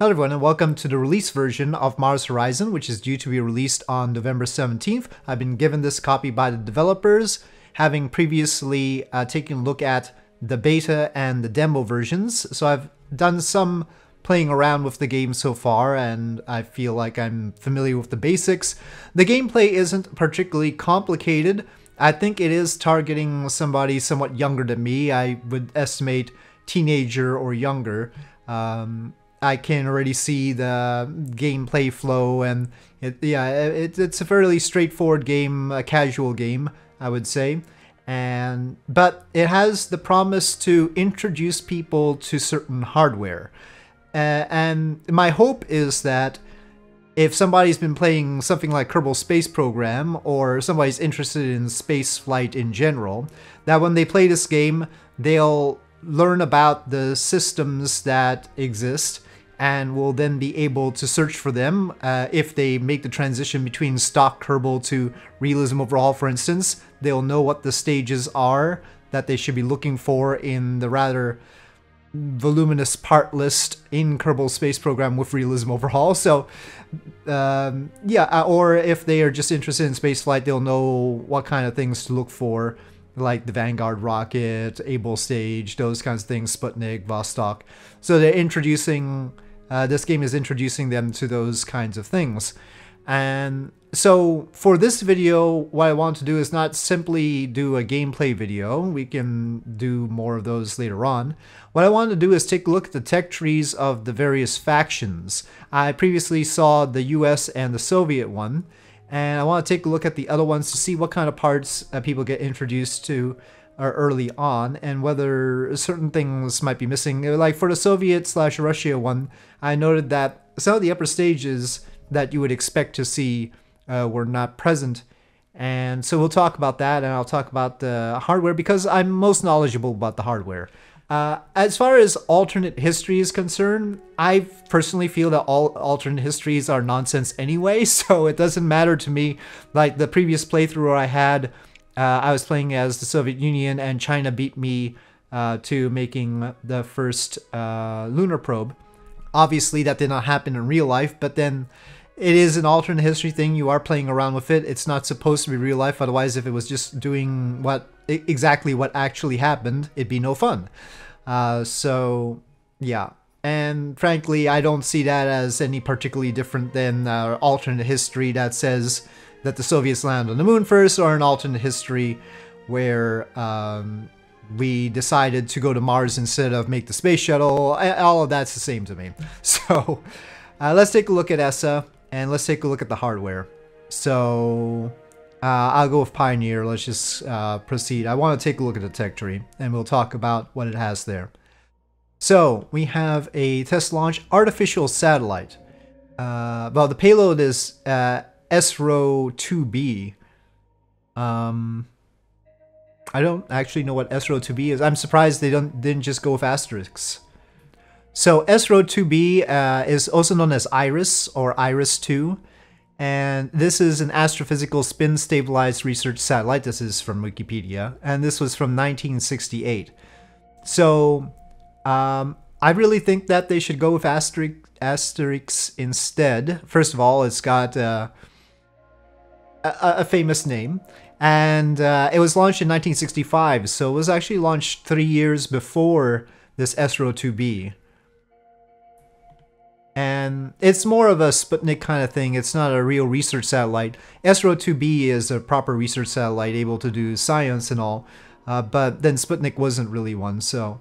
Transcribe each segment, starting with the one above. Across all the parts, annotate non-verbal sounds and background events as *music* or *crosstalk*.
Hello everyone and welcome to the release version of Mars Horizon which is due to be released on November 17th. I've been given this copy by the developers having previously uh, taken a look at the beta and the demo versions. So I've done some playing around with the game so far and I feel like I'm familiar with the basics. The gameplay isn't particularly complicated. I think it is targeting somebody somewhat younger than me. I would estimate teenager or younger. Um, I can already see the gameplay flow, and it, yeah, it, it's a fairly straightforward game, a casual game, I would say. And but it has the promise to introduce people to certain hardware, uh, and my hope is that if somebody's been playing something like Kerbal Space Program or somebody's interested in space flight in general, that when they play this game, they'll learn about the systems that exist and will then be able to search for them uh, if they make the transition between stock Kerbal to realism overhaul, for instance. They'll know what the stages are that they should be looking for in the rather voluminous part list in Kerbal Space Program with realism overhaul. So, um, yeah, uh, or if they are just interested in spaceflight, they'll know what kind of things to look for, like the Vanguard rocket, Able stage, those kinds of things, Sputnik, Vostok. So they're introducing uh, this game is introducing them to those kinds of things. And so for this video, what I want to do is not simply do a gameplay video. We can do more of those later on. What I want to do is take a look at the tech trees of the various factions. I previously saw the US and the Soviet one, and I want to take a look at the other ones to see what kind of parts uh, people get introduced to early on and whether certain things might be missing. Like for the Soviet slash Russia one, I noted that some of the upper stages that you would expect to see uh, were not present. And so we'll talk about that and I'll talk about the hardware because I'm most knowledgeable about the hardware. Uh, as far as alternate history is concerned, I personally feel that all alternate histories are nonsense anyway, *laughs* so it doesn't matter to me. Like the previous playthrough I had, uh, I was playing as the Soviet Union, and China beat me uh, to making the first uh, lunar probe. Obviously, that did not happen in real life, but then it is an alternate history thing. You are playing around with it. It's not supposed to be real life. Otherwise, if it was just doing what exactly what actually happened, it'd be no fun. Uh, so, yeah. And frankly, I don't see that as any particularly different than uh, alternate history that says that the Soviets land on the moon first, or an alternate history where um, we decided to go to Mars instead of make the space shuttle. All of that's the same to me. *laughs* So uh, let's take a look at ESA and let's take a look at the hardware. So uh, I'll go with Pioneer. Let's just uh, proceed. I want to take a look at the tech tree and we'll talk about what it has there. So we have a test launch artificial satellite. Uh, well, the payload is uh, SRO 2B. Um, I don't actually know what SRO 2B is. I'm surprised they don't didn't just go with Asterix. So SRO 2B uh, is also known as IRIS or IRIS 2. And this is an astrophysical spin stabilized research satellite. This is from Wikipedia. And this was from 1968. So um, I really think that they should go with Asterix, Asterix instead. First of all, it's got uh, a, a famous name. And uh, it was launched in 1965, so it was actually launched three years before this SRO-2B. And it's more of a Sputnik kind of thing. It's not a real research satellite. SRO-2B is a proper research satellite able to do science and all. Uh, but then Sputnik wasn't really one, so...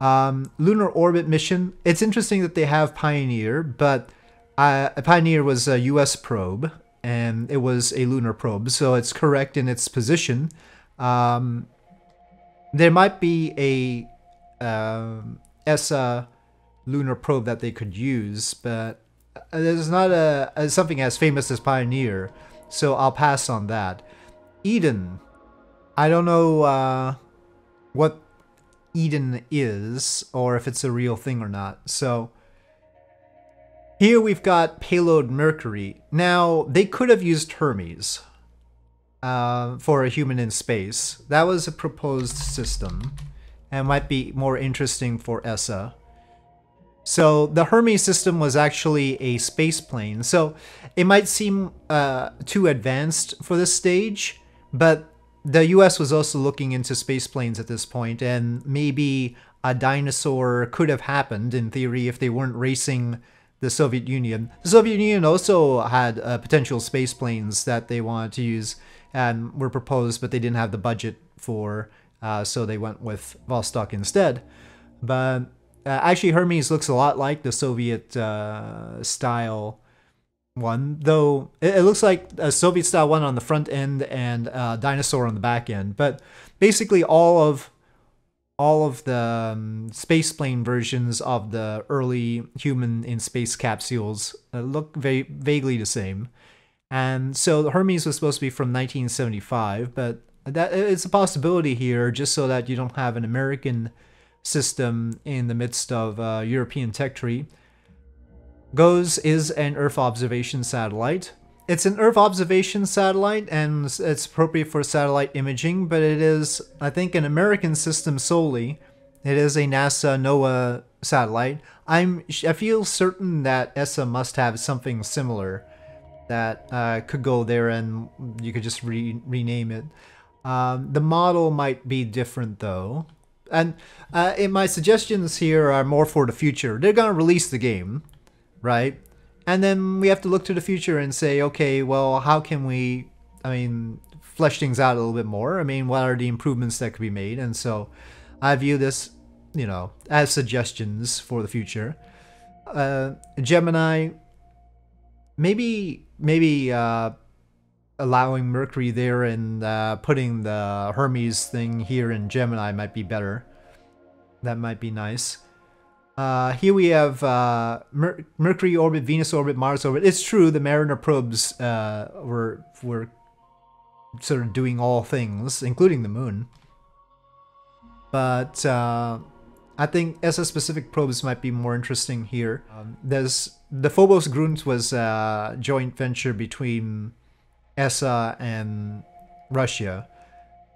Um, lunar orbit mission. It's interesting that they have Pioneer, but uh, Pioneer was a US probe, and it was a lunar probe, so it's correct in its position. Um, there might be a um, ESA lunar probe that they could use, but uh, there's not a, a, something as famous as Pioneer, so I'll pass on that. Eden, I don't know uh, what Eden is, or if it's a real thing or not. So here we've got payload Mercury. Now, they could have used Hermes uh, for a human in space. That was a proposed system and might be more interesting for ESA. So the Hermes system was actually a space plane. So it might seem uh, too advanced for this stage, but the US was also looking into space planes at this point, and maybe a Dyna-Soar could have happened in theory if they weren't racing the Soviet Union. The Soviet Union also had uh, potential space planes that they wanted to use and were proposed, but they didn't have the budget for, uh, so they went with Vostok instead. But uh, actually, Hermes looks a lot like the Soviet uh, style one, though it, it, looks like a Soviet style one on the front end and a Dyna-Soar on the back end. But basically, all of all of the um, space plane versions of the early human in space capsules uh, look very vaguely the same. And so Hermes was supposed to be from 1975, but that it's a possibility here just so that you don't have an American system in the midst of uh, European tech tree. GOES is an Earth observation satellite. It's an Earth observation satellite and it's appropriate for satellite imaging, but it is, I think, an American system solely. It is a NASA NOAA satellite. I'm I feel certain that ESA must have something similar that uh, could go there and you could just re rename it. Um, the model might be different though. And uh, my suggestions here are more for the future. They're going to release the game, right? And then we have to look to the future and say, okay, well, how can we, I mean, flesh things out a little bit more? I mean, what are the improvements that could be made? And so I view this, you know, as suggestions for the future. Uh, Gemini, maybe, maybe, uh, allowing Mercury there and uh, putting the Hermes thing here in Gemini might be better. That might be nice. Uh, here we have uh, Mer Mercury orbit, Venus orbit, Mars orbit. It's true, the Mariner probes uh, were were sort of doing all things, including the moon. But uh, I think ESA-specific probes might be more interesting here. Um, there's the Phobos Grunt was a joint venture between ESA and Russia,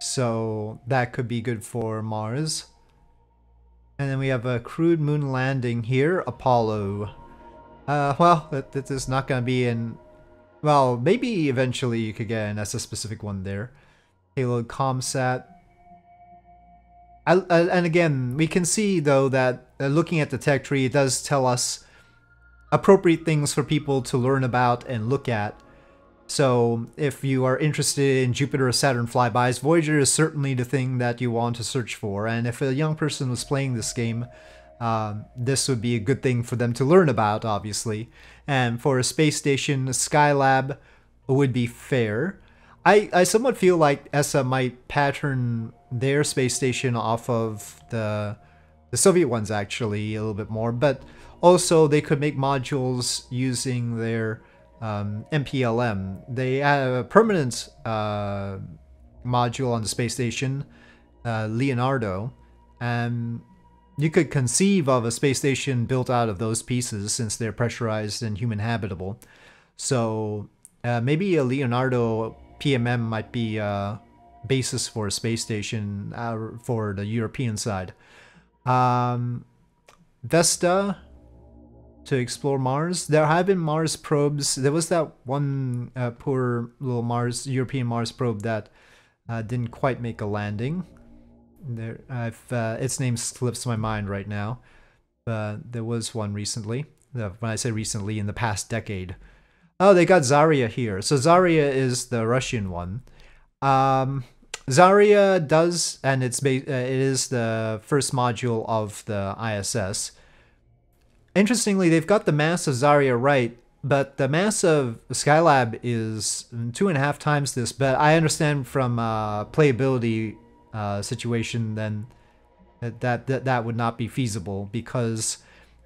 so that could be good for Mars. And then we have a crude moon landing here, Apollo. Uh, well, that is not going to be in... Well, maybe eventually you could get an ESA-specific one there. Payload ComSat. I, and again, we can see, though, that uh, looking at the tech tree, it does tell us appropriate things for people to learn about and look at. So if you are interested in Jupiter or Saturn flybys, Voyager is certainly the thing that you want to search for. And if a young person was playing this game, uh, this would be a good thing for them to learn about, obviously. And for a space station, Skylab would be fair. I, I somewhat feel like ESA might pattern their space station off of the the Soviet ones actually a little bit more, but also they could make modules using their um, MPLM. They have a permanent uh, module on the space station, uh, Leonardo, and you could conceive of a space station built out of those pieces since they're pressurized and human habitable. So uh, maybe a Leonardo PMM might be a basis for a space station uh, for the European side. Um, Vesta to explore Mars. There have been Mars probes. There was that one uh, poor little Mars European Mars probe that uh, didn't quite make a landing. There, I've uh, its name slips my mind right now, but there was one recently. when I say recently, in the past decade. Oh, they got Zarya here. So Zarya is the Russian one. Um, Zarya does, and it's uh, it is the first module of the ISS. Interestingly, they've got the mass of Zarya right, but the mass of Skylab is two and a half times this. But I understand from uh, playability uh, situation then that, that that would not be feasible because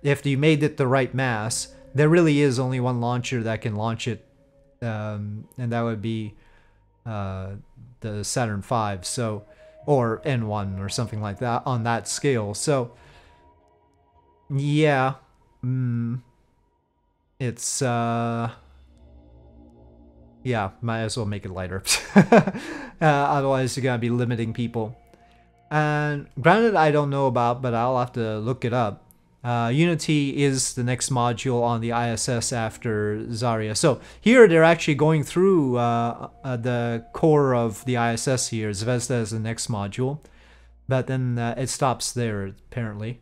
if you made it the right mass, there really is only one launcher that can launch it, um, and that would be uh, the Saturn V. So, or N1 or something like that on that scale. So, yeah, Mm, it's, uh... Yeah, might as well make it lighter. *laughs* uh, otherwise, you're gonna be limiting people. And granted, I don't know about, but I'll have to look it up. Uh, Unity is the next module on the ISS after Zarya. So here they're actually going through uh, uh, the core of the ISS here. Zvezda is the next module. But then uh, it stops there, apparently.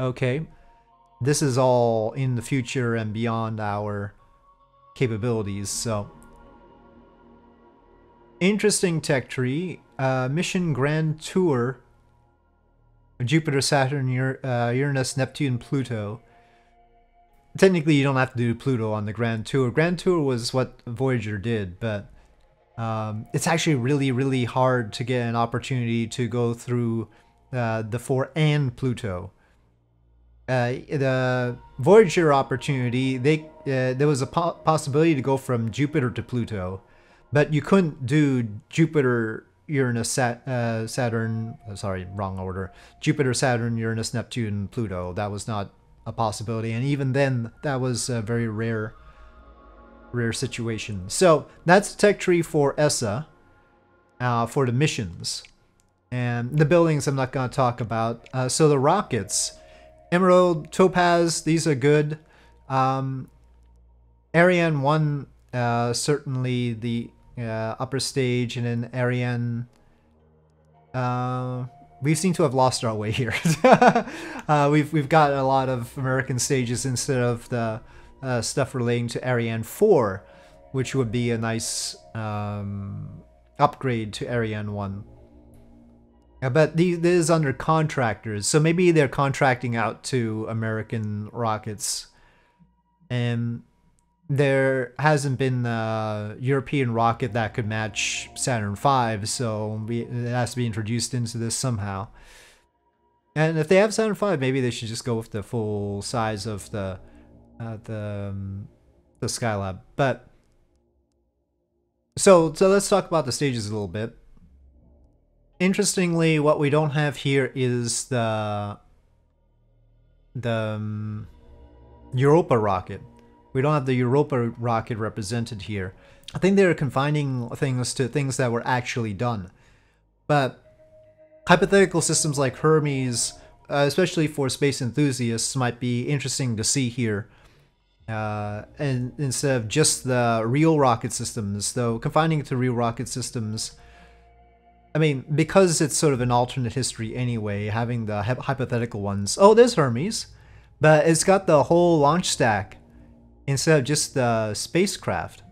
Okay. This is all in the future and beyond our capabilities, so... Interesting tech tree. Uh, mission Grand Tour Jupiter, Saturn, uh, Uranus, Neptune, Pluto. Technically, you don't have to do Pluto on the Grand Tour. Grand Tour was what Voyager did, but um, it's actually really, really hard to get an opportunity to go through uh, the four and Pluto. Uh, the Voyager opportunity, they uh, there was a po possibility to go from Jupiter to Pluto, but you couldn't do Jupiter Uranus, Sat uh, Saturn, uh, sorry, wrong order. Jupiter, Saturn, Uranus, Neptune, Pluto. That was not a possibility. And even then, that was a very rare, rare situation. So that's the tech tree for ESA, uh, for the missions. And the buildings I'm not going to talk about. So the rockets, Emerald, Topaz, these are good. Um, Ariane 1, uh, certainly the uh, upper stage, and then Ariane. Uh, we seem to have lost our way here. *laughs* uh, we've we've got a lot of American stages instead of the uh, stuff relating to Ariane 4, which would be a nice um, upgrade to Ariane 1. Yeah, but these this is under contractors, so maybe they're contracting out to American rockets, and there hasn't been a European rocket that could match Saturn V, so it has to be introduced into this somehow. And if they have Saturn V, maybe they should just go with the full size of the uh, the um, the Skylab. But so so let's talk about the stages a little bit. Interestingly, what we don't have here is the the um, Europa rocket. We don't have the Europa rocket represented here. I think they're confining things to things that were actually done. But hypothetical systems like Hermes, uh, especially for space enthusiasts, might be interesting to see here. Uh, and instead of just the real rocket systems, though confining it to real rocket systems, I mean, because it's sort of an alternate history anyway, having the hypothetical ones. Oh, there's Hermes, but it's got the whole launch stack instead of just the spacecraft.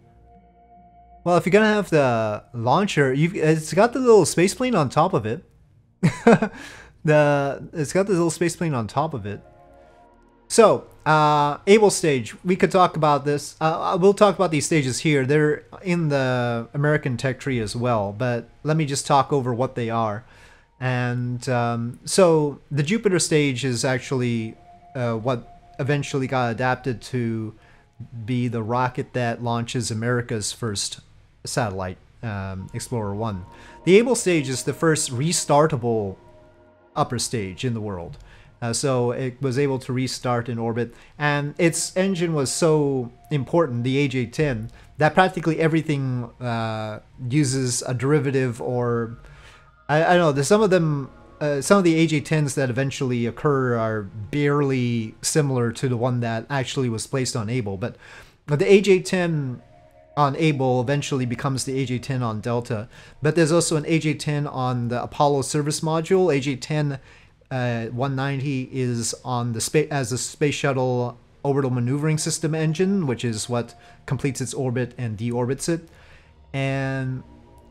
Well, if you're gonna have the launcher, you it's got the little space plane on top of it. *laughs* the it's got the little space plane on top of it. So, uh, Able stage, we could talk about this. Uh, we'll talk about these stages here. They're in the American tech tree as well, but let me just talk over what they are. And um, so, the Jupiter stage is actually uh, what eventually got adapted to be the rocket that launches America's first satellite, um, Explorer 1. The Able stage is the first restartable upper stage in the world. Uh, so it was able to restart in orbit, and its engine was so important, the AJ-10, that practically everything uh, uses a derivative or I, I don't know. Some of them uh, some of the AJ10s that eventually occur are barely similar to the one that actually was placed on Able, but the AJ10 on Able eventually becomes the AJ10 on Delta. But there's also an AJ10 on the Apollo service module. AJ10 uh, 190 is on the space as a space shuttle orbital maneuvering system engine, which is what completes its orbit and deorbits it. And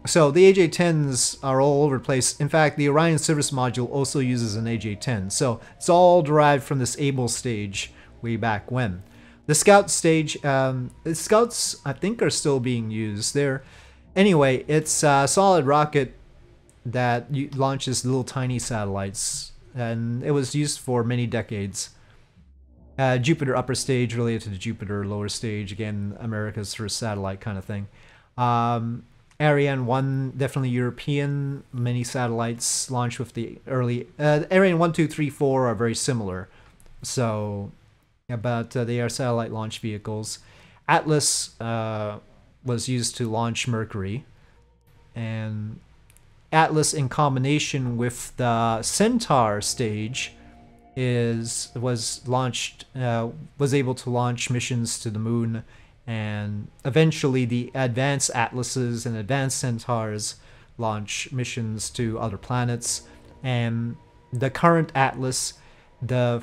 so the AJ-10s are all over the place. In fact, the Orion service module also uses an AJ-10. So it's all derived from this Able stage way back when. The Scout stage, um, the Scouts I think are still being used. There, anyway, it's a solid rocket that launches little tiny satellites, and it was used for many decades. Uh, Jupiter upper stage related to the Jupiter lower stage, again, America's first satellite kind of thing. Um, Ariane 1, definitely European. Many satellites launched with the early... Uh, Ariane 1, 2, 3, 4 are very similar. So, yeah, but uh, they are satellite launch vehicles. Atlas uh, was used to launch Mercury. And Atlas in combination with the Centaur stage is was launched uh, was able to launch missions to the moon and eventually the advanced atlases and advanced centaurs launch missions to other planets. And the current atlas the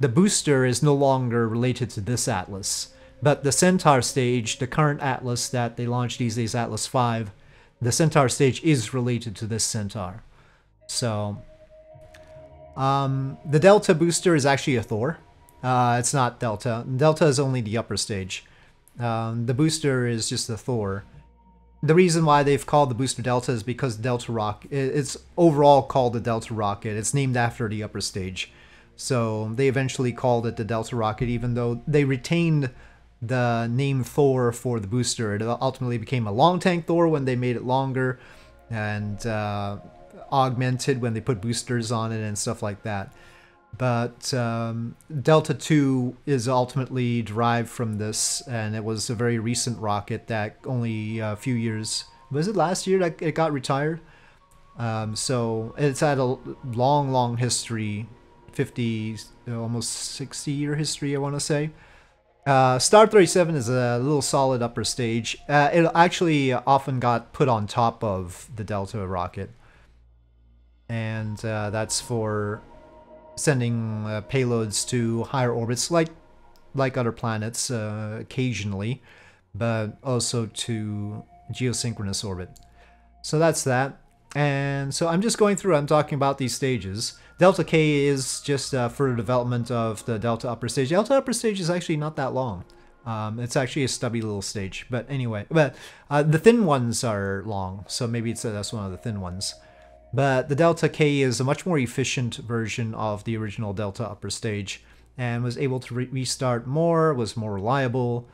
the booster is no longer related to this atlas but the centaur stage the current atlas that they launched these days atlas 5 the centaur stage is related to this centaur. So um, the delta booster is actually a thor. Uh, it's not delta. Delta is only the upper stage. Um, the booster is just the thor. The reason why they've called the booster Delta is because Delta Rock it's overall called the Delta Rocket. It's named after the upper stage. So they eventually called it the Delta Rocket, even though they retained the name Thor for the booster. It ultimately became a long tank Thor when they made it longer and uh, augmented when they put boosters on it and stuff like that. But um, Delta 2 is ultimately derived from this, and it was a very recent rocket that only a few years was it last year that it got retired? Um, so it's had a long, long history 50, almost 60 year history, I want to say. Uh, Star 37 is a little solid upper stage. Uh, it actually often got put on top of the Delta rocket. And uh, that's for sending uh, payloads to higher orbits like like other planets uh, occasionally, but also to geosynchronous orbit. So that's that. And so I'm just going through, I'm talking about these stages. Delta K is just uh, further development of the Delta upper stage. Delta upper stage is actually not that long. Um, it's actually a stubby little stage. But anyway, but uh, the thin ones are long, so maybe it's uh, that's one of the thin ones. But the Delta K is a much more efficient version of the original Delta upper stage and was able to re restart more, was more reliable,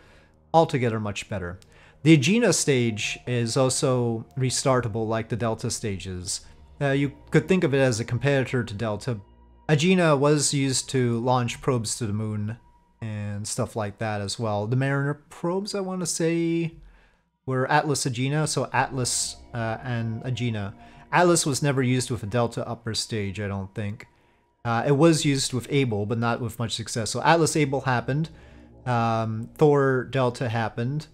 altogether much better. The Agena stage is also restartable like the Delta stages. Uh, you could think of it as a competitor to Delta. Agena was used to launch probes to the moon and stuff like that as well. The Mariner probes, I want to say, were Atlas Agena, so Atlas uh, and Agena. Atlas was never used with a Delta upper stage, I don't think. Uh, it was used with Able, but not with much success. So Atlas Able happened. Um, Thor Delta happened.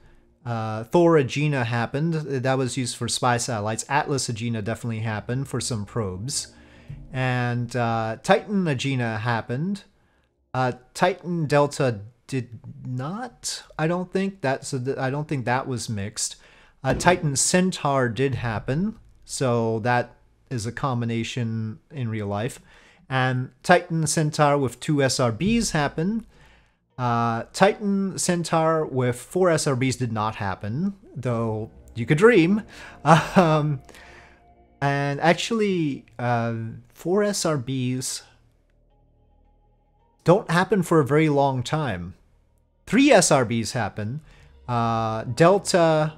Uh, Thor Agena happened. That was used for spy satellites. Atlas Agena definitely happened for some probes. And uh, Titan Agena happened. Uh, Titan Delta did not. I don't think that. that's. I don't think that was mixed. Uh, Titan Centaur did happen. So that is a combination in real life. And Titan Centaur with two SRBs happened. Uh, Titan Centaur with four SRBs did not happen, though you could dream. *laughs* Um, and actually, uh, four SRBs don't happen for a very long time. Three SRBs happen. Uh, Delta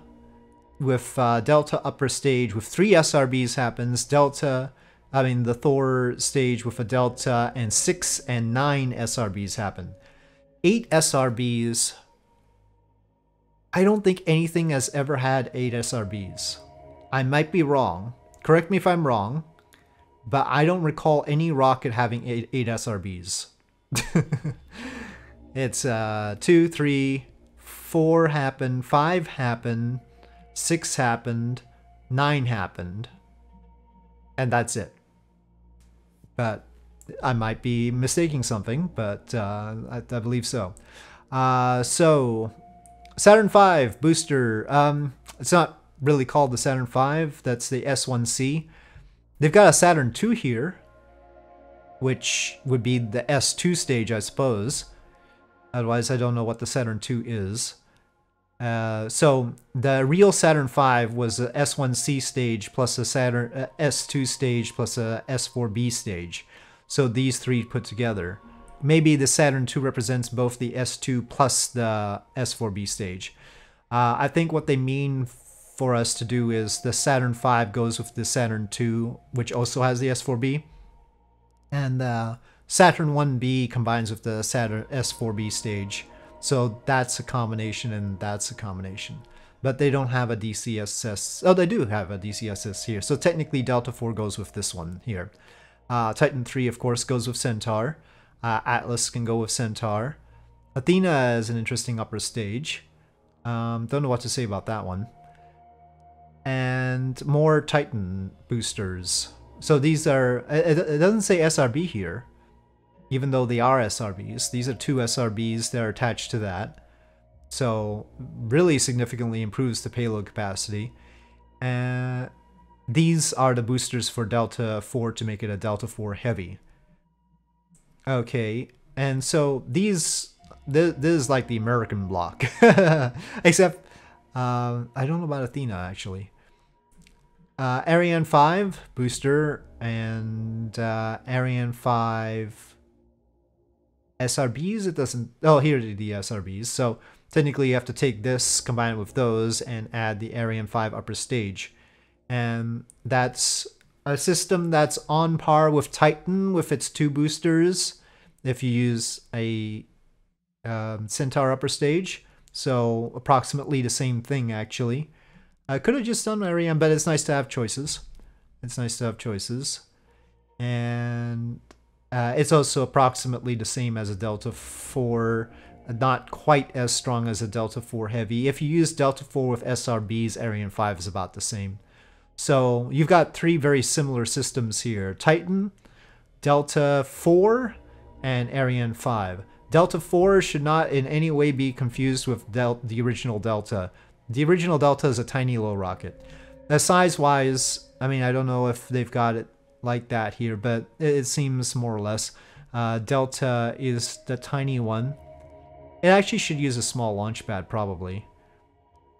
with uh, Delta upper stage with three SRBs happens. Delta, I mean the Thor stage with a Delta and six and nine SRBs happen. Eight SRBs. I don't think anything has ever had eight SRBs. I might be wrong. Correct me if I'm wrong. But I don't recall any rocket having eight, eight SRBs. *laughs* it's uh, two, three, four happened, five happened, six happened, nine happened, and that's it. But I might be mistaking something, but uh, I, I, believe so. Uh, so, Saturn V booster. Um, it's not really called the Saturn V. That's the S1C. They've got a Saturn II here, which would be the S2 stage, I suppose. Otherwise, I don't know what the Saturn II is. Uh, so the real Saturn V was a S1C stage plus a Saturn uh, S2 stage plus a S4B stage. So these three put together. Maybe the Saturn II represents both the S2 plus the S4B stage. Uh, I think what they mean for us to do is the Saturn V goes with the Saturn II, which also has the S4B. And uh, Saturn 1B combines with the Saturn S4B stage. So that's a combination and that's a combination. But they don't have a DCSS. Oh, they do have a DCSS here. So technically Delta 4 goes with this one here. Uh, Titan 3, of course, goes with Centaur. Uh, Atlas can go with Centaur. Athena is an interesting upper stage. Um, don't know what to say about that one. And more Titan boosters. So these are, it, it doesn't say SRB here, even though they are SRBs. These are two SRBs that are attached to that. So really significantly improves the payload capacity. And these are the boosters for Delta 4 to make it a Delta 4 heavy. Okay, and so these, this, this is like the American block. *laughs* Except, uh, I don't know about Athena actually. Uh, Ariane 5 booster and uh, Ariane 5 SRBs. It doesn't. Oh, here are the SRBs. So technically, you have to take this, combine it with those, and add the Ariane 5 upper stage. And that's a system that's on par with Titan with its two boosters if you use a um, Centaur upper stage. So approximately the same thing, actually. I could have just done Ariane, but it's nice to have choices. It's nice to have choices. And uh, it's also approximately the same as a Delta 4, not quite as strong as a Delta 4 Heavy. If you use Delta 4 with SRBs, Ariane 5 is about the same. So you've got three very similar systems here. Titan, Delta 4, and Ariane 5. Delta 4 should not in any way be confused with Del the original Delta. The original Delta is a tiny little rocket. The size-wise, I mean, I don't know if they've got it like that here, but it, seems more or less. Uh, Delta is the tiny one. It actually should use a small launch pad, probably.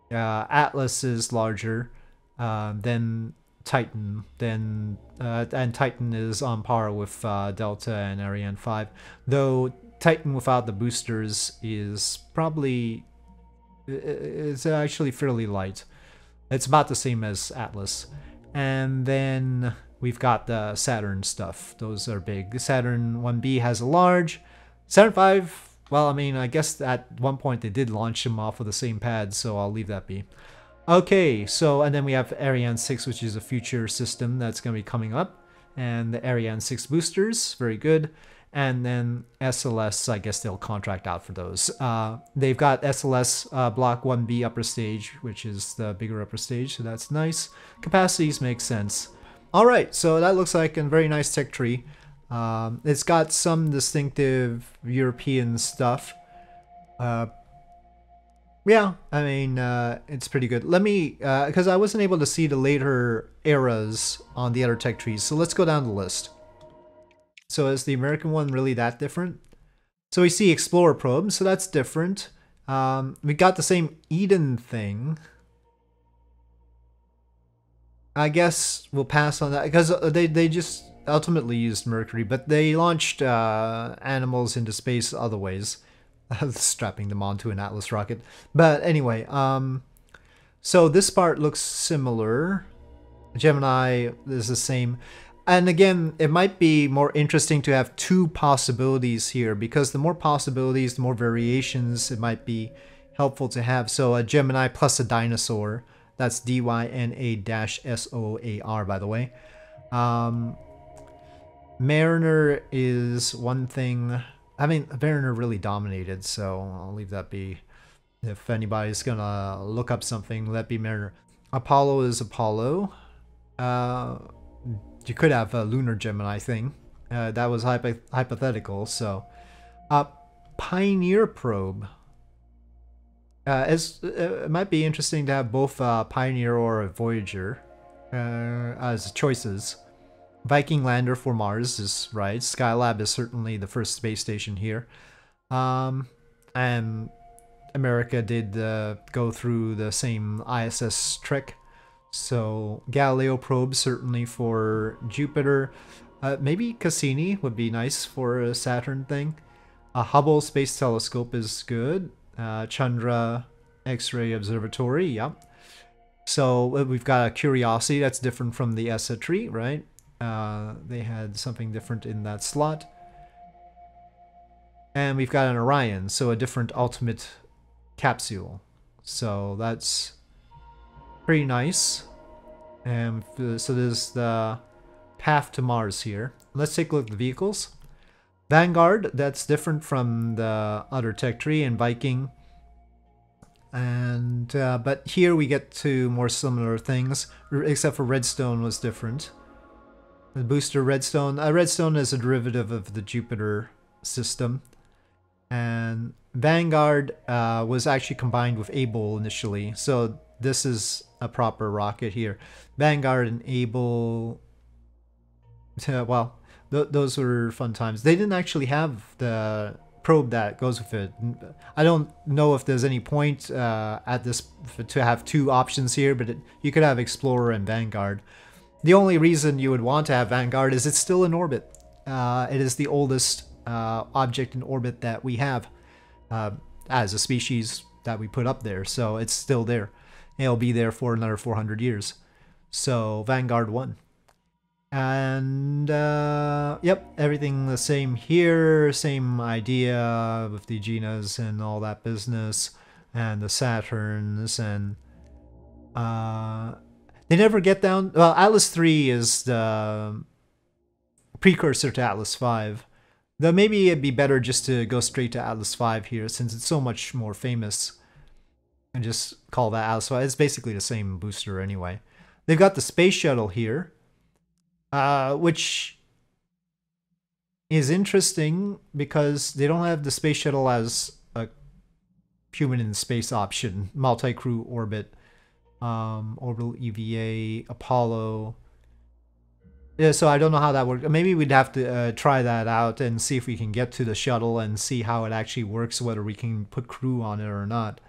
Uh, Atlas is larger uh, than Titan, then uh, and Titan is on par with uh, Delta and Ariane 5. Though Titan without the boosters is probably it's actually fairly light. It's about the same as Atlas. And then we've got the Saturn stuff. Those are big. Saturn 1B has a large. Saturn 5, well, I mean, I guess at one point they did launch them off of the same pad, so I'll leave that be. Okay, so, and then we have Ariane 6, which is a future system that's going to be coming up. And the Ariane 6 boosters, very good and then SLS, I guess they'll contract out for those. Uh, they've got SLS uh, Block 1B upper stage, which is the bigger upper stage, so that's nice. Capacities make sense. All right, so that looks like a very nice tech tree. Um, it's got some distinctive European stuff. Uh, yeah, I mean, uh, it's pretty good. Let me, because uh, I wasn't able to see the later eras on the other tech trees, so let's go down the list. So is the American one really that different? So we see Explorer probe, so that's different. Um, we got the same Eden thing. I guess we'll pass on that because uh, they, they just ultimately used Mercury, but they launched uh, animals into space other ways, *laughs* strapping them onto an Atlas rocket. But anyway, um, so this part looks similar. Gemini is the same. And again, it might be more interesting to have two possibilities here because the more possibilities, the more variations it might be helpful to have. So a Gemini plus a Dyna-Soar, that's D-Y-N-A-S-O-A-R by the way. Um, Mariner is one thing. I mean, Mariner really dominated, so I'll leave that be. If anybody's gonna look up something, let be Mariner. Apollo is Apollo. Uh, you could have a lunar Gemini thing. Uh, that was hypo hypothetical, so. Uh, Pioneer probe. Uh, as, uh, it might be interesting to have both uh, Pioneer or a Voyager uh, as choices. Viking lander for Mars is right. Skylab is certainly the first space station here. Um, and America did uh, go through the same ISS trick so Galileo probe certainly for Jupiter. Uh, maybe Cassini would be nice for a Saturn thing. A Hubble Space Telescope is good. Uh, Chandra X-ray Observatory, yep. So uh, we've got a Curiosity that's different from the ESA tree, right? Uh, they had something different in that slot. And we've got an Orion, so a different ultimate capsule. So that's pretty nice. And so there's the path to Mars here. let's take a look at the vehicles. Vanguard, that's different from the other tech tree and Viking. And uh, but here we get to more similar things, except for Redstone was different. The booster Redstone, uh, Redstone is a derivative of the Jupiter system, and Vanguard uh, was actually combined with Able initially. So this is a proper rocket here. Vanguard and Able, *laughs* well, th those were fun times. They didn't actually have the probe that goes with it. I don't know if there's any point uh, at this to have two options here, but it, you could have Explorer and Vanguard. The only reason you would want to have Vanguard is it's still in orbit. Uh, it is the oldest uh, object in orbit that we have uh, as a species that we put up there, so it's still there. It'll be there for another 400 years. So Vanguard 1. And uh, yep, everything the same here, same idea with the Genas and all that business, and the Saturns, and uh, they never get down. Well, Atlas 3 is the precursor to Atlas 5. Though maybe it'd be better just to go straight to Atlas 5 here since it's so much more famous. And just call that Atlas 5. It's basically the same booster anyway. They've got the space shuttle here uh, which is interesting because they don't have the space shuttle as a human in space option, multi-crew orbit, um, orbital EVA, Apollo. Yeah, so I don't know how that works. Maybe we'd have to uh, try that out and see if we can get to the shuttle and see how it actually works, whether we can put crew on it or not,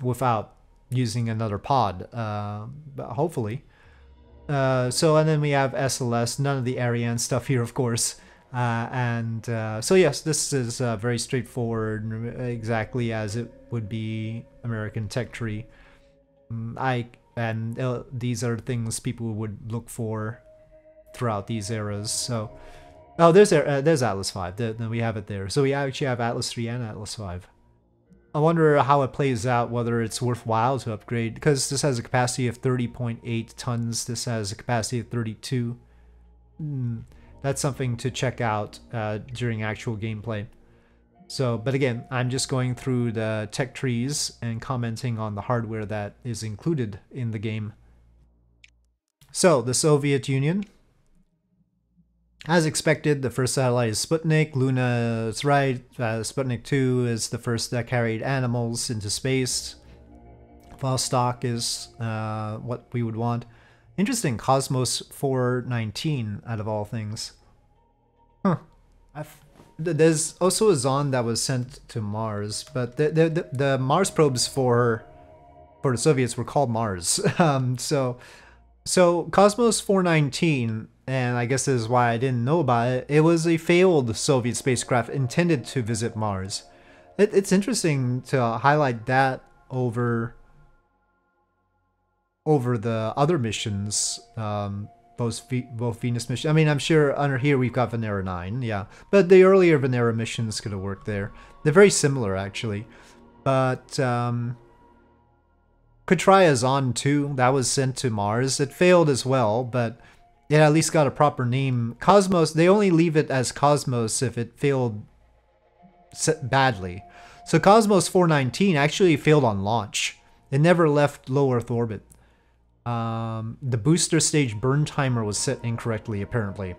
without using another pod. Uh, but hopefully. Uh, so and then we have SLS, none of the Ariane stuff here, of course. Uh, and uh, so yes, this is uh, very straightforward, exactly as it would be American Tech Tree. I and uh, these are things people would look for throughout these eras. So, oh, there's there's Atlas Five. Then we have it there. So we actually have Atlas Three and Atlas Five. I wonder how it plays out, whether it's worthwhile to upgrade, because this has a capacity of 30.8 tons, this has a capacity of 32. Mm, that's something to check out uh, during actual gameplay. So, but again, I'm just going through the tech trees and commenting on the hardware that is included in the game. So, the Soviet Union as expected, the first satellite is Sputnik. Luna is right. Uh, Sputnik 2 is the first that carried animals into space. Vostok is uh, what we would want. Interesting, Cosmos 419 out of all things. Huh. I've, there's also a Zond that was sent to Mars, but the, the, the, the Mars probes for for the Soviets were called Mars. *laughs* um, so, so Cosmos 419 and I guess this is why I didn't know about it. It was a failed Soviet spacecraft intended to visit Mars. It, it's interesting to highlight that over over the other missions, um, both Venus missions. I mean, I'm sure under here we've got Venera 9, yeah, but the earlier Venera missions could have worked there. They're very similar actually, but um, could try a Zond 2 that was sent to Mars. It failed as well, but it at least got a proper name. Cosmos, they only leave it as Cosmos if it failed badly. So Cosmos 419 actually failed on launch. It never left low Earth orbit. Um, the booster stage burn timer was set incorrectly, apparently.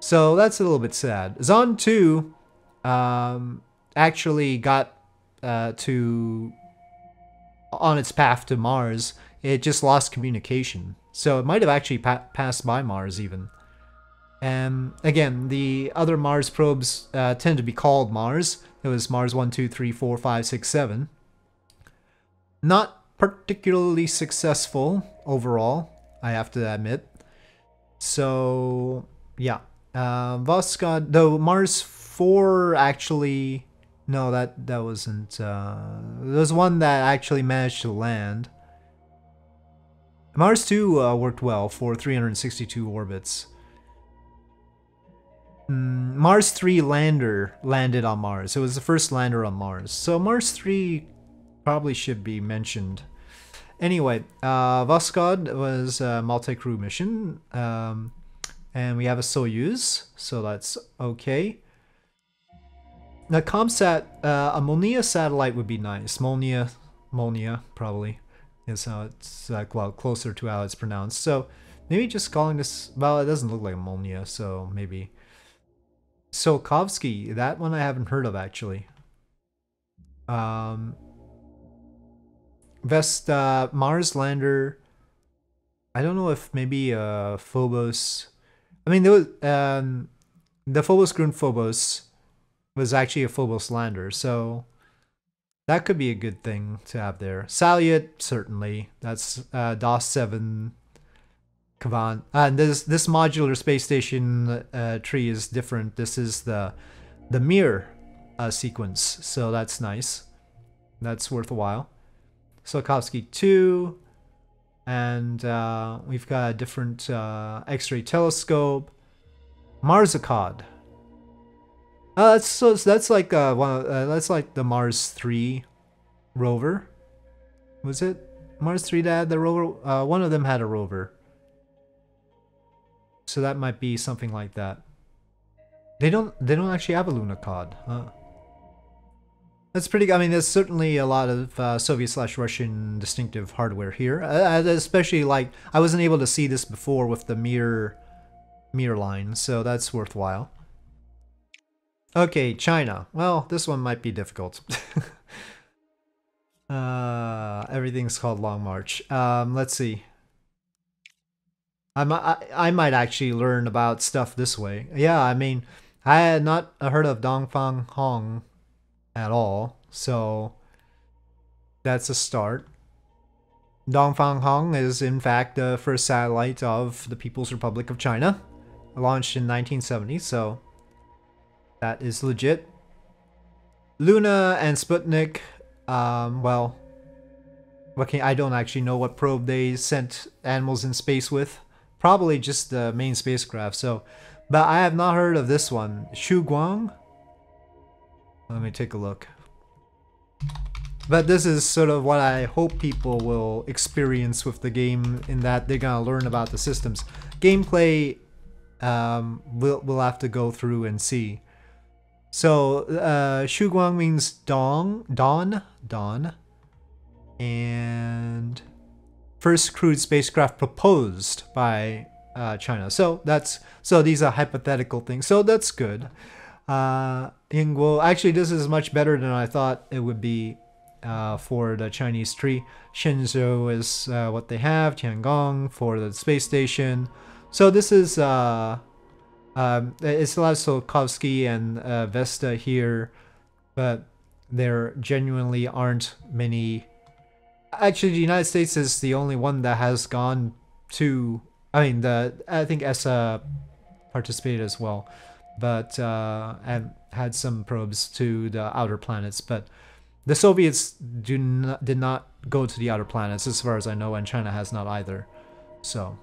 So that's a little bit sad. Zond 2 um, actually got uh, to on its path to Mars. It just lost communication. So it might have actually pa passed by Mars even. And again, the other Mars probes uh, tend to be called Mars. It was Mars 1, 2, 3, 4, 5, 6, 7. Not particularly successful overall, I have to admit. So, yeah. Uh, Voskhod, though Mars 4 actually... No, that, that wasn't... Uh, there was one that actually managed to land. Mars 2 uh, worked well for 362 orbits. Mm, Mars 3 lander landed on Mars. It was the first lander on Mars. So Mars 3 probably should be mentioned. Anyway, uh, Voskhod was a multi-crew mission. Um, And we have a Soyuz, so that's okay. Now, ComSat, uh, a Molniya satellite would be nice. Molniya, Molniya, probably, is how it's, like, well, closer to how it's pronounced. So, maybe just calling this, well, it doesn't look like a Molniya, so maybe. Tsiolkovsky, that one I haven't heard of, actually. Um, Vesta, Mars lander, I don't know if maybe uh, Phobos. I mean, there was um, the Phobos Grunt Phobos was actually a Phobos lander, so that could be a good thing to have there. Salyut, certainly. That's uh, DOS seven. Kvant. And this this modular space station uh, tree is different. This is the the Mir uh, sequence, so that's nice. That's worth a 2, and uh, we've got a different uh, X-ray telescope. Marsokhod. Uh, that's so that's like uh, one uh, that's like the Mars 3 rover. Was it Mars 3 that had the rover? Uh, one of them had a rover. So that might be something like that. They don't they don't actually have a Lunokhod, huh? That's pretty. I mean, there's certainly a lot of uh, Soviet slash Russian distinctive hardware here. Uh, especially like I wasn't able to see this before with the mirror, mirror line, so that's worthwhile. Okay, China. Well, this one might be difficult. *laughs* uh, everything's called Long March. Um, let's see. I might, I, I might actually learn about stuff this way. Yeah, I mean, I had not heard of Dongfang Hong at all. So that's a start. Dongfang Hong is in fact the first satellite of the People's Republic of China, launched in 1970, so that is legit. Luna and Sputnik, um, well, okay, I don't actually know what probe they sent animals in space with. Probably just the main spacecraft, so, but I have not heard of this one. Shu Guang? Let me take a look. But this is sort of what I hope people will experience with the game in that they're gonna learn about the systems. Gameplay, um, we'll, we'll have to go through and see. So, uh, Guang means dawn, dawn, dawn, and first crewed spacecraft proposed by uh, China. So that's so these are hypothetical things. So that's good. Uh, actually, this is much better than I thought it would be uh, for the Chinese tree. Shenzhou is uh, what they have, Tiangong for the space station. So this is, uh, um, it's Tsiolkovsky and uh, Vesta here, but there genuinely aren't many. Actually, the United States is the only one that has gone to. I mean, the I think ESA participated as well, but uh, and had some probes to the outer planets, but the Soviets do not, did not go to the outer planets, as far as I know, and China has not either. So,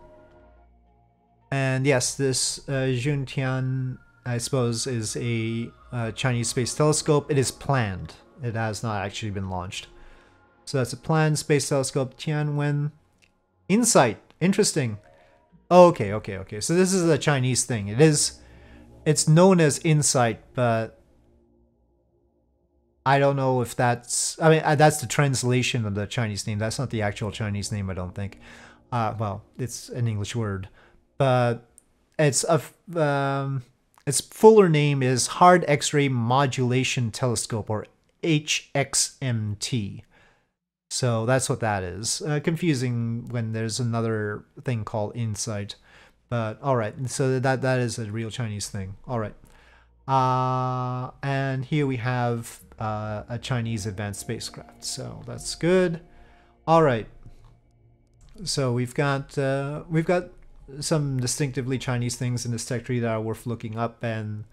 and yes, this uh, Xuntian, I suppose, is a uh, Chinese space telescope. It is planned. It has not actually been launched. So that's a planned space telescope, Tianwen. Insight, interesting. Okay, okay, okay. So this is a Chinese thing. It is, it's known as Insight, but I don't know if that's. I mean, uh, that's the translation of the Chinese name. That's not the actual Chinese name. I don't think. Uh, well, it's an English word, but it's a. Um, its fuller name is Hard X-ray Modulation Telescope, or HXMT. So that's what that is. Uh, confusing when there's another thing called Insight, but all right. So that that is a real Chinese thing. All right. Uh, and here we have uh, a Chinese advanced spacecraft. So that's good. All right. So we've got uh, we've got some distinctively Chinese things in this tech tree that are worth looking up and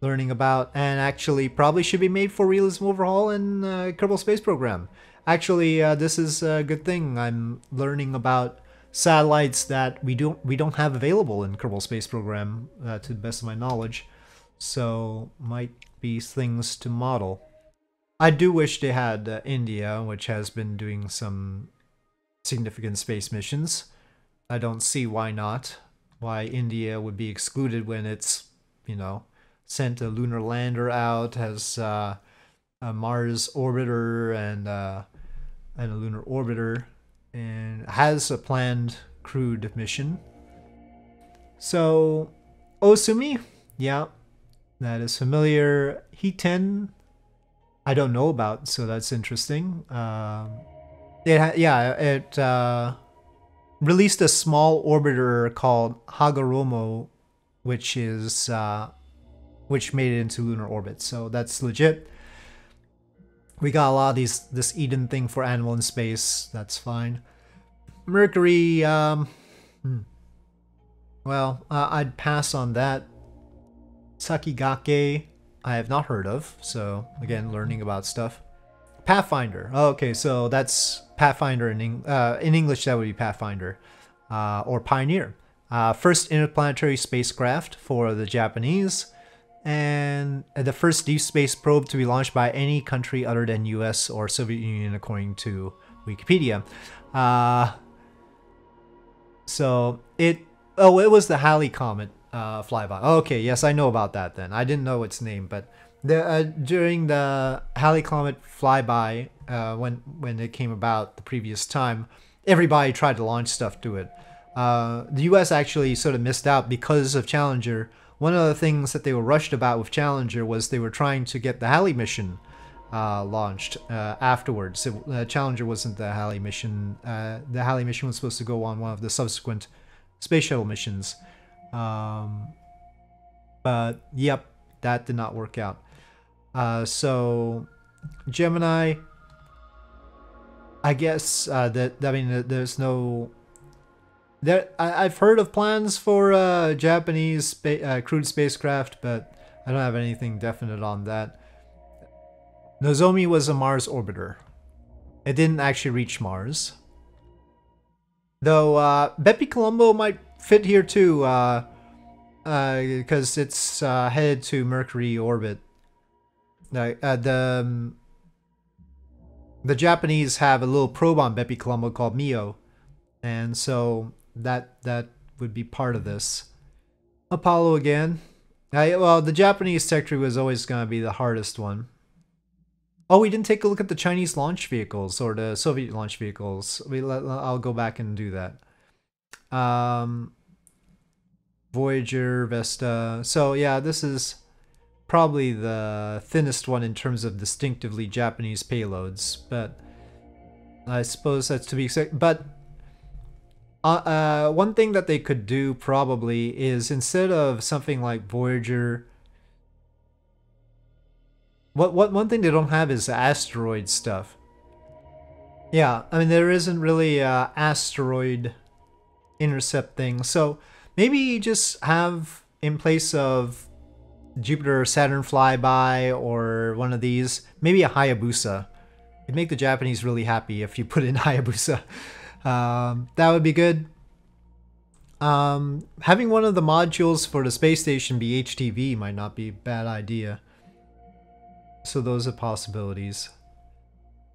learning about, and actually probably should be made for realism overhaul and uh, Kerbal Space Program. Actually, uh, this is a good thing. I'm learning about satellites that we don't we don't have available in Kerbal Space Program, uh, to the best of my knowledge. So might be things to model. I do wish they had uh, India, which has been doing some significant space missions. I don't see why not, why India would be excluded when it's, you know, sent a lunar lander out, has uh, a Mars orbiter and uh, and a lunar orbiter, and has a planned crewed mission. So, Osumi, yeah, that is familiar. Hiten, I don't know about, so that's interesting. Um, it yeah, it uh, released a small orbiter called Hagoromo, which is uh, which made it into lunar orbit. So that's legit. We got a lot of these this Eden thing for animal in space. That's fine. Mercury, um, hmm. well, uh, I'd pass on that. Sakigake, I have not heard of. So again, learning about stuff. Pathfinder. Oh, okay, so that's Pathfinder in uh, in English. That would be Pathfinder uh, or Pioneer. Uh, first interplanetary spacecraft for the Japanese, and the first deep space probe to be launched by any country other than U.S. or Soviet Union, according to Wikipedia. Uh, so it oh it was the Halley comet uh, flyby. Okay, yes, I know about that. Then I didn't know its name, but the uh, during the Halley Comet flyby, uh, when when it came about the previous time, everybody tried to launch stuff to it. Uh, the U.S. actually sort of missed out because of Challenger. One of the things that they were rushed about with Challenger was they were trying to get the Halley mission uh, launched uh, afterwards. It, uh, Challenger wasn't the Halley mission. the Halley mission was supposed to go on one of the subsequent space shuttle missions. Um, but yep, that did not work out. Uh, so Gemini, I guess uh, that I mean there's no there. I, have heard of plans for uh, Japanese spa- uh, crewed spacecraft, but I don't have anything definite on that. Nozomi was a Mars orbiter. It didn't actually reach Mars. Though uh, Bepi Colombo might fit here too, because uh, uh, it's uh, headed to Mercury orbit. Uh, the um, the Japanese have a little probe on Bepi Colombo called Mio, and so that that would be part of this. Apollo again. Uh, well, the Japanese sector was always going to be the hardest one. Oh, we didn't take a look at the Chinese launch vehicles or the Soviet launch vehicles. We let, I'll go back and do that. Um, Voyager, Vesta. So yeah, this is probably the thinnest one in terms of distinctively Japanese payloads, but I suppose that's to be expected. But uh, uh, one thing that they could do probably is instead of something like Voyager, what what one thing they don't have is asteroid stuff. Yeah, I mean there isn't really uh, asteroid intercept thing, so maybe just have in place of Jupiter or Saturn flyby or one of these. Maybe a Hayabusa. It'd make the Japanese really happy if you put in *laughs* Hayabusa. Um, that would be good. Um, having one of the modules for the space station be HTV might not be a bad idea. So those are possibilities.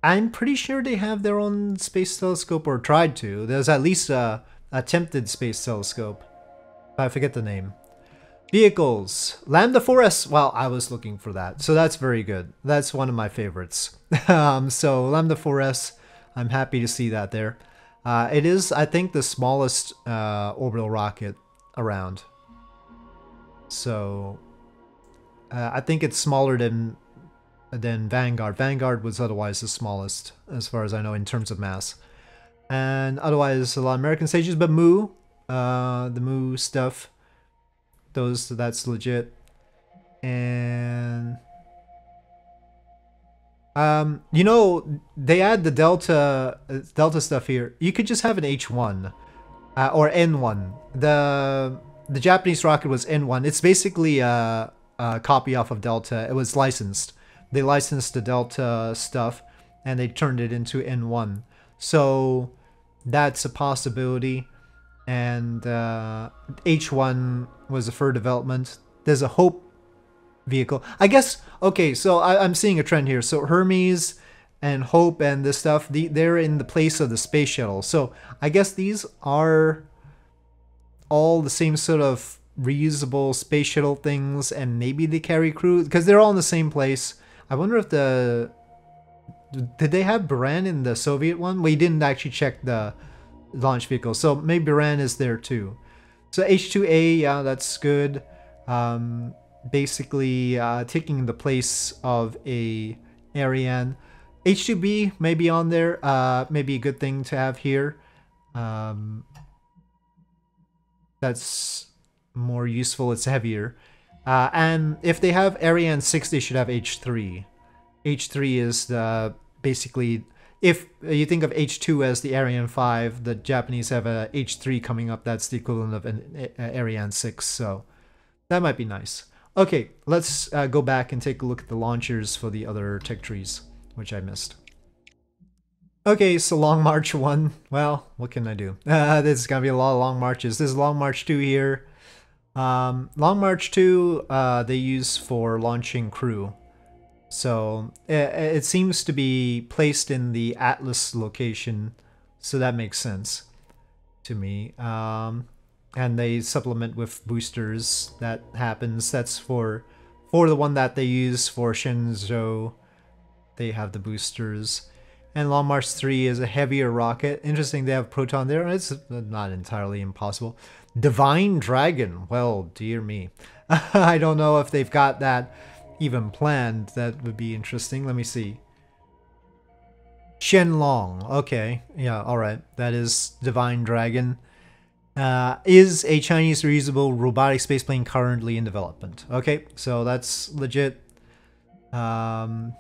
I'm pretty sure they have their own space telescope or tried to. There's at least a attempted space telescope. I forget the name. Vehicles. Lambda 4S. Well, I was looking for that. So that's very good. That's one of my favorites. *laughs* um, so Lambda 4S, I'm happy to see that there. Uh, it is, I think, the smallest uh, orbital rocket around. So uh, I think it's smaller than than Vanguard. Vanguard was otherwise the smallest, as far as I know, in terms of mass. And otherwise, a lot of American stages, but Mu, uh, the Mu stuff those that's legit. And um, you know, they add the delta delta stuff here. You could just have an H1 uh, or N1. The the Japanese rocket was N1. It's basically a, a copy off of Delta. It was licensed. They licensed the Delta stuff and they turned it into N1. So that's a possibility and uh, H1 was a fur development. There's a Hope vehicle. I guess, okay, so I, am seeing a trend here. So Hermes and Hope and this stuff, the, they're in the place of the space shuttle. So I guess these are all the same sort of reusable space shuttle things, and maybe they carry crew because they're all in the same place. I wonder if the did they have Buran in the Soviet one? We didn't actually check the launch vehicle, so maybe Buran is there too. So H2A, yeah, that's good. Um, basically uh, taking the place of a Ariane. H2B may be on there, uh, maybe a good thing to have here. Um, that's more useful, it's heavier. Uh, and if they have Ariane 6, they should have H3. H3 is the basically if you think of H2 as the Ariane 5, the Japanese have a H3 coming up. That's the equivalent of an Ariane 6. So that might be nice. Okay, let's uh, go back and take a look at the launchers for the other tech trees, which I missed. Okay, so Long March 1. Well, what can I do? *laughs* Uh, this is going to be a lot of Long Marches. This is Long March 2 here. Um, Long March 2, uh, they use for launching crew. So it, it seems to be placed in the Atlas location, so that makes sense to me. Um, and they supplement with boosters. That happens. That's for for the one that they use for Shenzhou. They have the boosters. And Long March 3 is a heavier rocket. Interesting they have Proton there. It's not entirely impossible. Divine Dragon. Well, dear me. *laughs* I don't know if they've got that even planned, that would be interesting. Let me see. Shenlong. Okay. Yeah, alright. That is Divine Dragon. Uh, is a Chinese reusable robotic spaceplane currently in development? Okay, so that's legit. Um,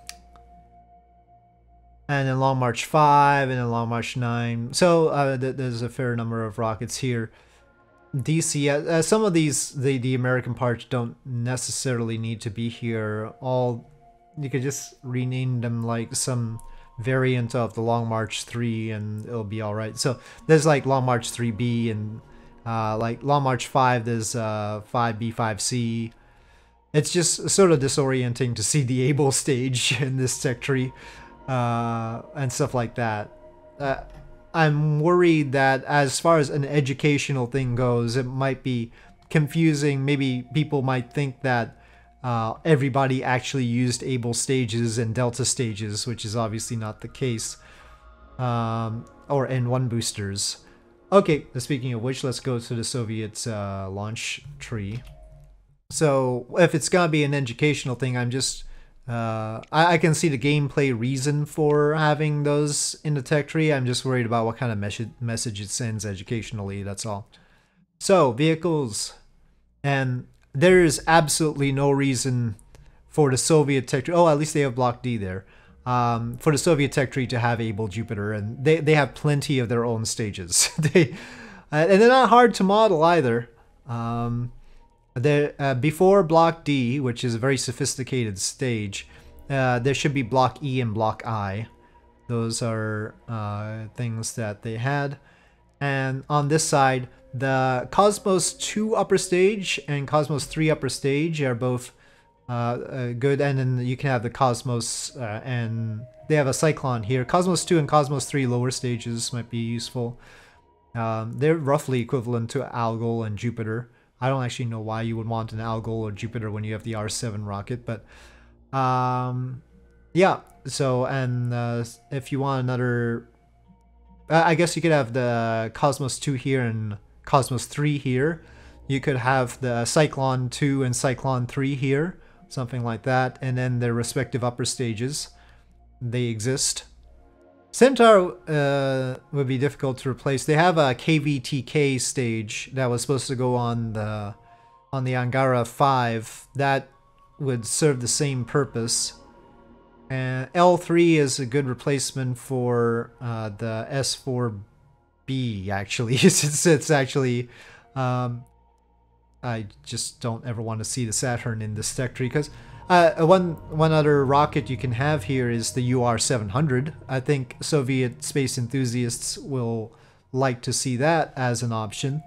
and then Long March 5, and then Long March 9. So uh, th there's a fair number of rockets here. DC, uh, uh, some of these, the, the American parts don't necessarily need to be here. All, you could just rename them like some variant of the Long March 3 and it'll be alright. So there's like Long March 3B and uh, like Long March 5, there's uh, 5B, 5C. It's just sort of disorienting to see the *laughs* Able stage in this tech tree uh, and stuff like that. Uh, I'm worried that as far as an educational thing goes, it might be confusing. Maybe people might think that uh, everybody actually used able stages and delta stages, which is obviously not the case. Um, or N1 boosters. Okay, speaking of which, let's go to the Soviet uh, launch tree. So if it's gonna be an educational thing, I'm just uh, I, I, can see the gameplay reason for having those in the tech tree. I'm just worried about what kind of mes message it sends educationally, that's all. So, vehicles. And there is absolutely no reason for the Soviet tech tree. Oh, at least they have Block D there. Um, for the Soviet tech tree to have Able Jupiter, and they, they have plenty of their own stages. *laughs* they uh, And they're not hard to model either. Um, there, uh, before block D, which is a very sophisticated stage, uh, there should be block E and block I. Those are uh, things that they had. And on this side, the Cosmos 2 upper stage and Cosmos 3 upper stage are both uh, uh, good. And then you can have the Cosmos uh, and they have a Cyclone here. Cosmos 2 and Cosmos 3 lower stages might be useful. Um, they're roughly equivalent to Algol and Jupiter. I don't actually know why you would want an Algol or Jupiter when you have the R7 rocket, but um, yeah. So and uh, if you want another, I guess you could have the Cosmos 2 here and Cosmos 3 here. You could have the Cyclone 2 and Cyclone 3 here, something like that, and then their respective upper stages. They exist. Centaur uh, would be difficult to replace. They have a KVTK stage that was supposed to go on the on the Angara 5. That would serve the same purpose. And L3 is a good replacement for uh, the S4B, actually. *laughs* it's, actually... Um, I just don't ever want to see the Saturn in this tech tree, because uh, one one other rocket you can have here is the UR-700. I think Soviet space enthusiasts will like to see that as an option.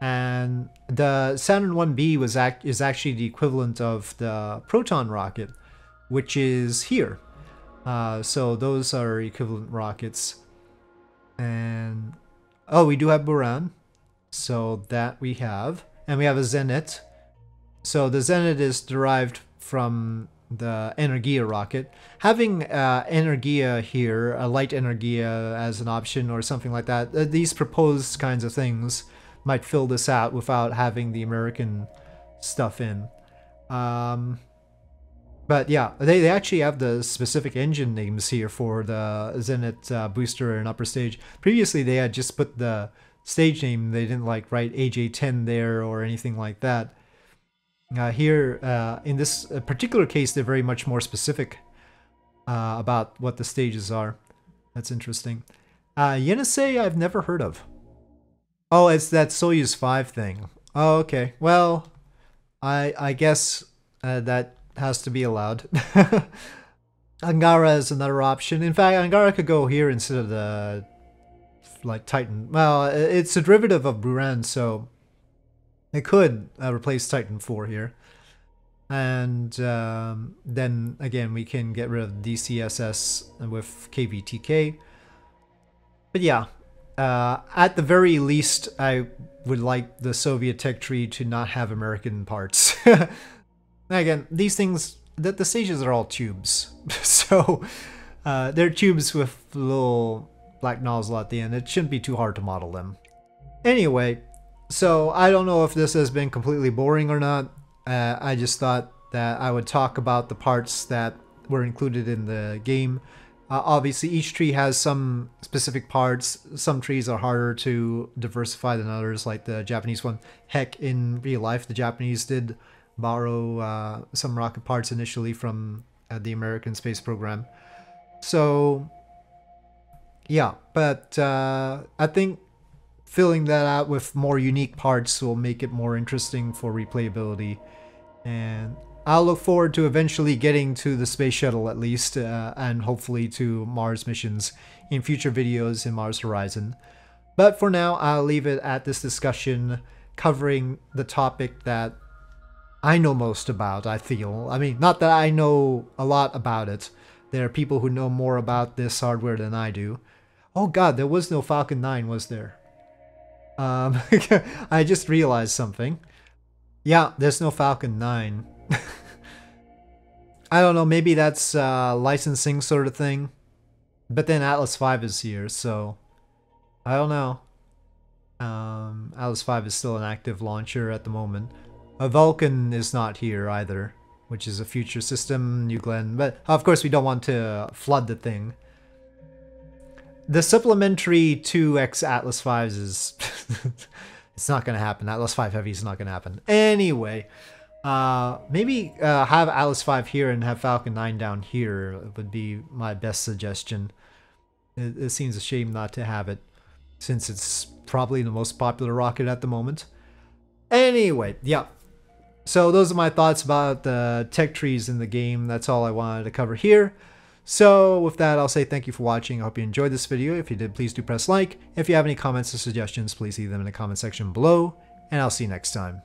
And the Saturn 1B was act is actually the equivalent of the Proton rocket, which is here. Uh, so those are equivalent rockets. And oh, we do have Buran. So that we have. And we have a Zenit. So the Zenit is derived from the Energia rocket. Having uh, Energia here, a light Energia as an option or something like that, uh, these proposed kinds of things might fill this out without having the American stuff in. Um, but yeah, they, they actually have the specific engine names here for the Zenit uh, booster and upper stage. Previously, they had just put the stage name. They didn't like write AJ10 there or anything like that. Uh, here, uh, in this uh, particular case, they're very much more specific uh, about what the stages are. That's interesting. Uh, Yenisei, I've never heard of. Oh, it's that Soyuz 5 thing. Oh, okay. Well, I I guess uh, that has to be allowed. *laughs* Angara is another option. In fact, Angara could go here instead of the like Titan. Well, it's a derivative of Buran, so it could uh, replace Titan 4 here. And um, then again, we can get rid of DCSS with KVTK. But yeah, uh, at the very least, I would like the Soviet tech tree to not have American parts. *laughs* again, these things, the, the stages are all tubes. *laughs* so uh, they're tubes with little black nozzle at the end. It shouldn't be too hard to model them. Anyway, so I don't know if this has been completely boring or not. Uh, I just thought that I would talk about the parts that were included in the game. Uh, obviously, each tree has some specific parts. Some trees are harder to diversify than others, like the Japanese one. Heck, in real life, the Japanese did borrow uh, some rocket parts initially from uh, the American space program. So, yeah, but uh, I think filling that out with more unique parts will make it more interesting for replayability. And I'll look forward to eventually getting to the space shuttle at least, uh, and hopefully to Mars missions in future videos in Mars Horizon. But for now, I'll leave it at this discussion covering the topic that I know most about, I feel. I mean, not that I know a lot about it. There are people who know more about this hardware than I do. Oh god, there was no Falcon 9, was there? Um, *laughs* I just realized something. Yeah, there's no Falcon 9. *laughs* I don't know, maybe that's uh, licensing sort of thing. But then Atlas 5 is here, so I don't know. Um, Atlas 5 is still an active launcher at the moment. A Vulcan is not here either, which is a future system, New Glenn. But of course, we don't want to flood the thing. The supplementary 2X Atlas 5s is... *laughs* it's not going to happen. Atlas 5 Heavy is not going to happen. Anyway, uh, maybe uh, have Atlas 5 here and have Falcon 9 down here would be my best suggestion. It, it seems a shame not to have it, since it's probably the most popular rocket at the moment. Anyway, yeah. So those are my thoughts about the tech trees in the game. That's all I wanted to cover here. So with that, I'll say thank you for watching. I hope you enjoyed this video. If you did, please do press like. If you have any comments or suggestions, please leave them in the comment section below. And I'll see you next time.